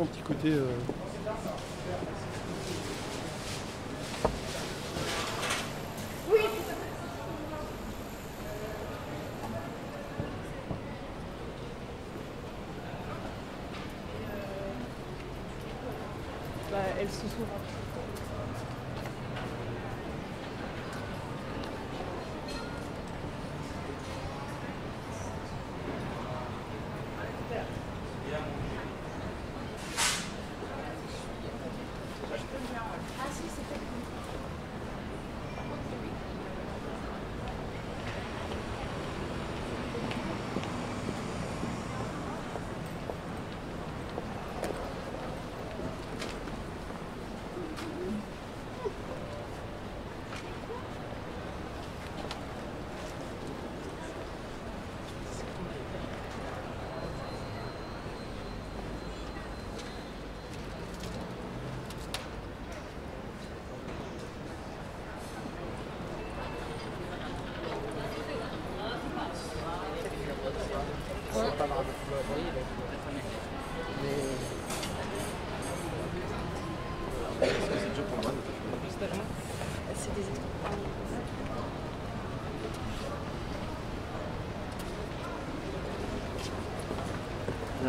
un côté. euh, Bah, elle se s'ouvre.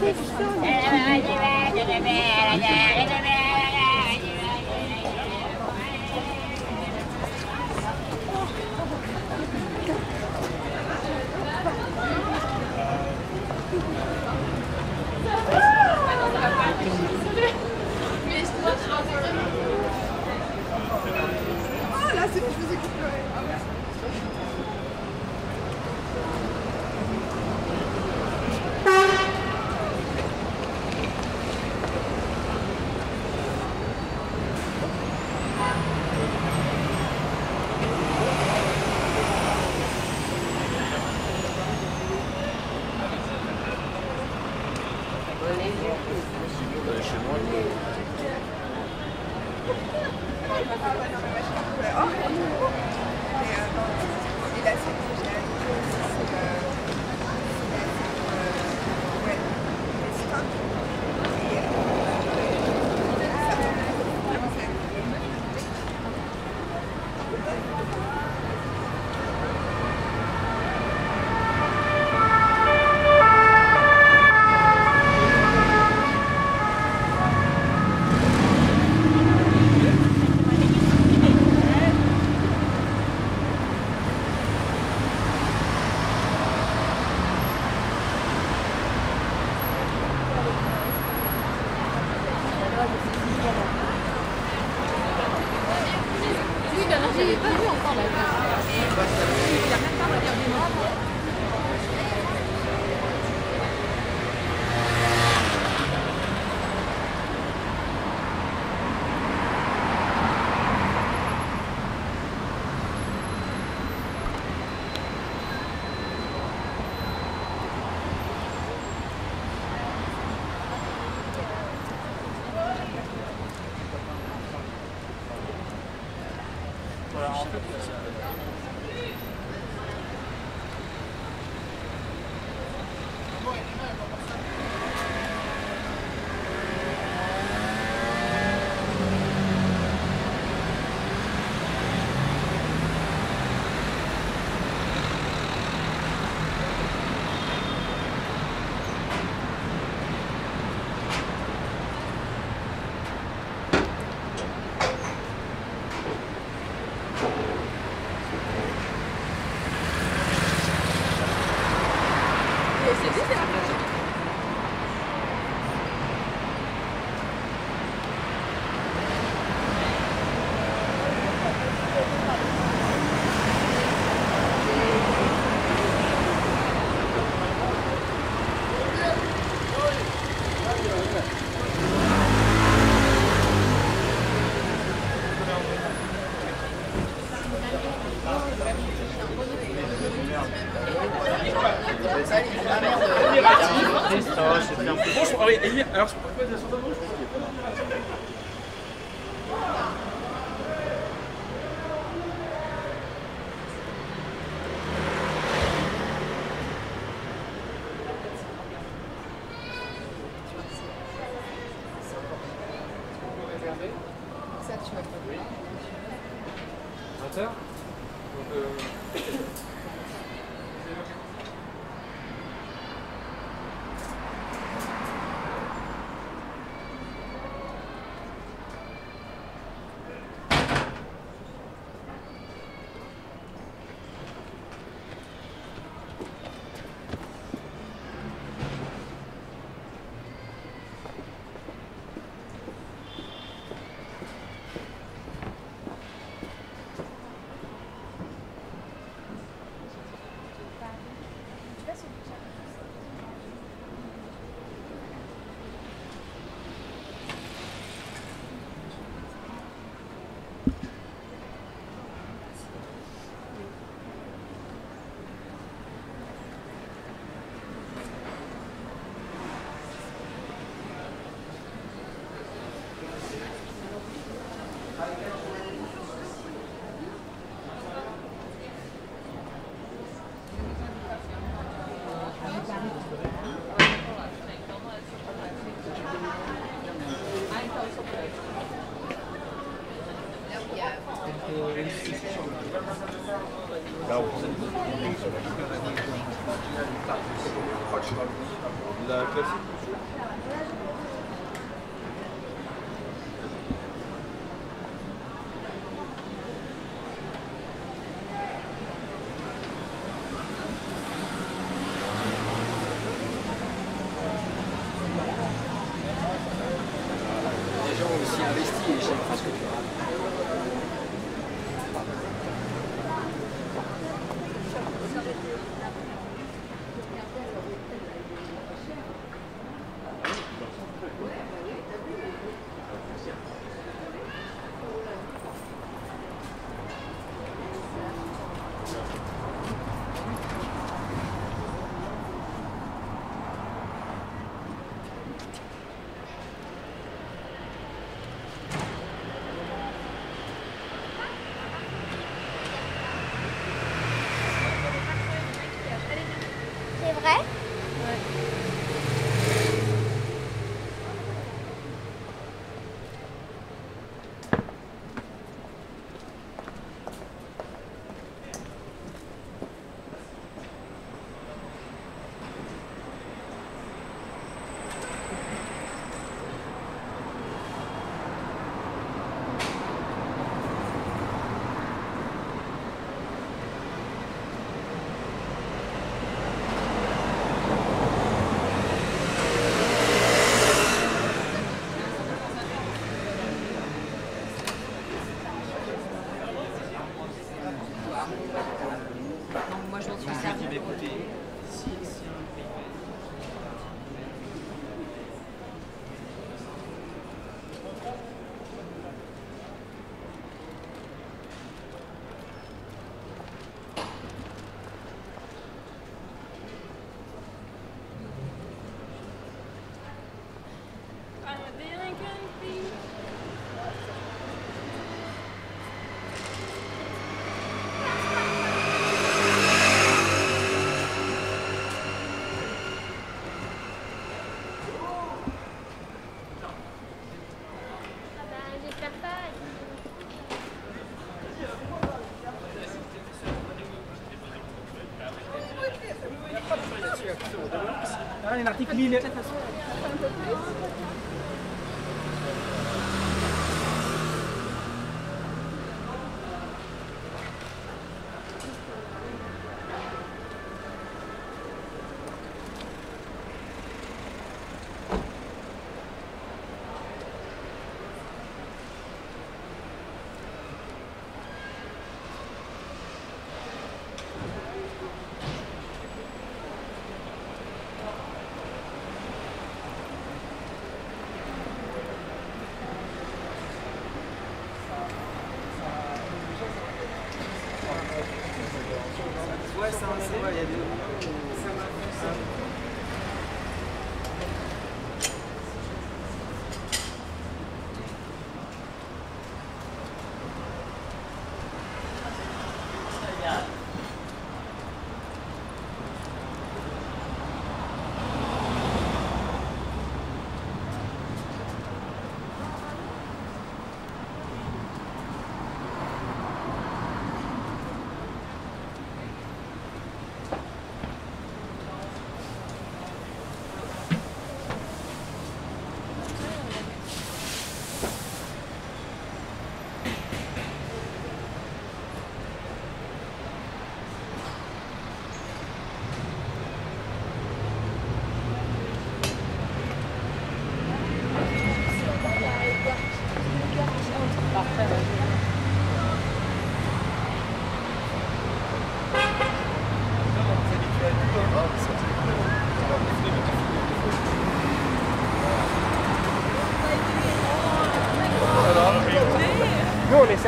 Seçti onu. alors, je peux pas kaçlar. İlla herkes Donc moi je m'en suis servi. راني نعطيك ليله ça m'a fait ça.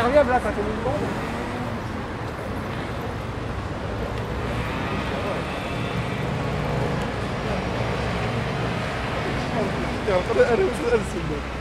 Serviable là quand on nous demande. Arasında.